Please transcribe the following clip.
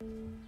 Música